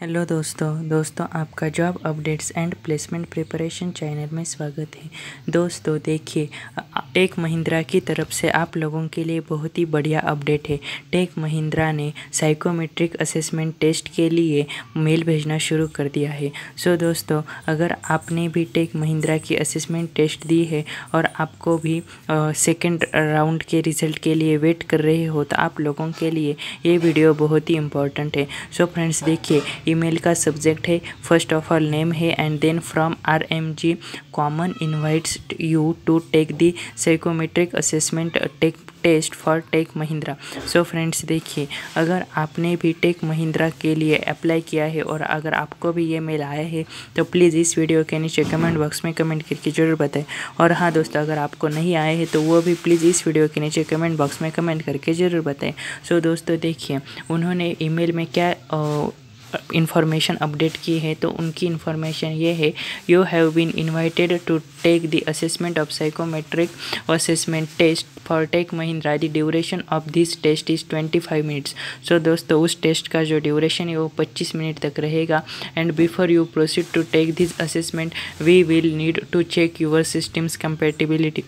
Hello दोस्तों दोस्तों आपका job updates and placement preparation channel में स्वागत है। दोस्तों देखिए टेक महिंद्रा की तरफ़ से आप लोगों के लिए बहुत ही बढ़िया अपडेट है। टेक महिंद्रा ने साइकोमेट्रिक असेसमेंट टेस्ट के लिए मेल भेजना शुरू कर दिया है। सो दोस्तों, अगर आपने भी टेक महिंद्रा की असेसमेंट टेस्ट दी है और आपको भी सेकेंड राउंड के रिज़ल्ट के लिए वेट कर रहे हो तो आप लोगों के लिए ये वीडियो बहुत ही इंपॉर्टेंट है। सो फ्रेंड्स देखिए ईमेल का सब्जेक्ट है, फ़र्स्ट ऑफ़ ऑल नेम है and then from R M G common invites you to take the psychometric assessment take test for Tech Mahindra so friends देखिए, अगर आपने भी टेक महिंद्रा के लिए अप्लाई किया है और अगर आपको भी ये मेल आया है तो प्लीज़ इस वीडियो के नीचे कमेंट बॉक्स में कमेंट करके ज़रूर बताएँ। और हाँ दोस्तों, अगर आपको नहीं आए हैं तो वो भी प्लीज़ इस वीडियो के नीचे कमेंट बॉक्स में कमेंट करके ज़रूर बताएँ। सो दोस्तों, देखिए, उन्होंने ईमेल में क्या इन्फॉर्मेशन अपडेट की है तो उनकी इन्फॉर्मेशन ये है you have been invited to take the assessment of psychometric assessment test for Tech Mahindra the duration of this test is twenty five minutes so दोस्तों, उस टेस्ट का जो ड्यूरेशन है, वो पच्चीस मिनट तक रहेगा। And before you proceed to take this assessment we will need to check your systems compatibility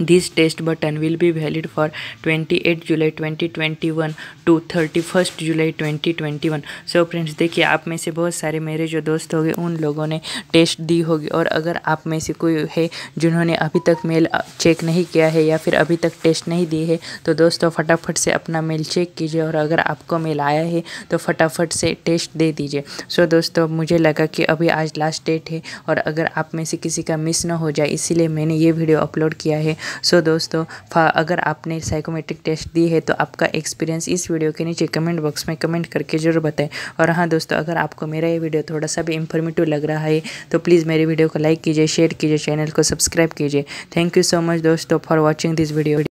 this test button will be valid for 28 July 2021 to 31st July 2021 so friends देखिए, आप में से बहुत सारे मेरे जो दोस्त होंगे, उन लोगों ने टेस्ट दी होगी। और अगर आप में से कोई है जिन्होंने अभी तक मेल चेक नहीं किया है या फिर अभी तक टेस्ट नहीं दी है तो दोस्तों, फटाफट से अपना मेल चेक कीजिए। और अगर आपको मेल आया है तो फटाफट से टेस्ट दे दीजिए। सो so, दोस्तों, मुझे लगा कि अभी आज लास्ट डेट है। और अगर आप में से किसी का मिस ना हो जाए, इसीलिए मैंने ये वीडियो अपलोड किया है। सो so, दोस्तों अगर आपने साइकोमेट्रिक टेस्ट दी है तो आपका एक्सपीरियंस इस वीडियो के नीचे कमेंट बॉक्स में कमेंट करके ज़रूर बताएँ। और हाँ दोस्तों अगर आपको मेरा ये वीडियो थोड़ा सा भी इन्फॉर्मेटिव लग रहा है तो प्लीज़ मेरे वीडियो को लाइक कीजिए शेयर कीजिए चैनल को सब्सक्राइब कीजिए। थैंक यू सो मच दोस्तों फॉर वॉचिंग दिस वीडियो